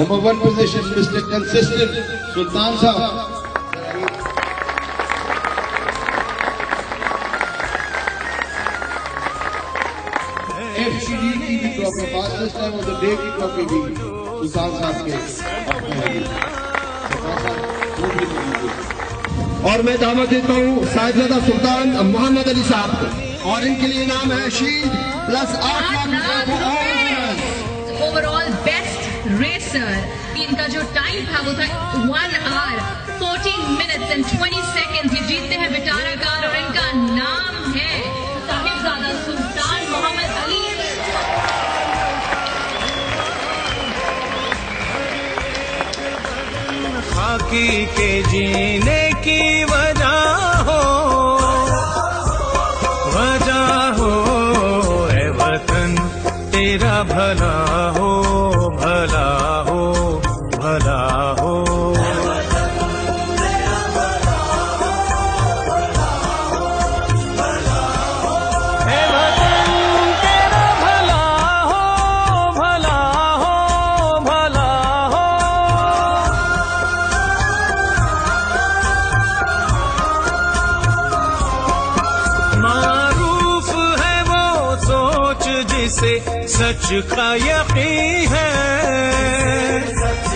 Number one position, Mr. Consistent Sultan Sahab. FCD की भी trophy fastest time of the day की trophy भी सुल्तान साहब के और मैं दावत देता हूँ साहिबजादा सुल्तान मोहम्मद अली साहब को। और इनके लिए नाम है शील्ड प्लस आठ लाख रुपए को ओवरऑल बेस्ट रेसर इनका जो टाइम था वो था one hour 14 minutes and 20 second ये जीतते हैं बिटारा कार और इनका नाम है साहिबजादा सुल्तान मोहम्मद अली। खाकी के जीने जिसे सच का यकीन है।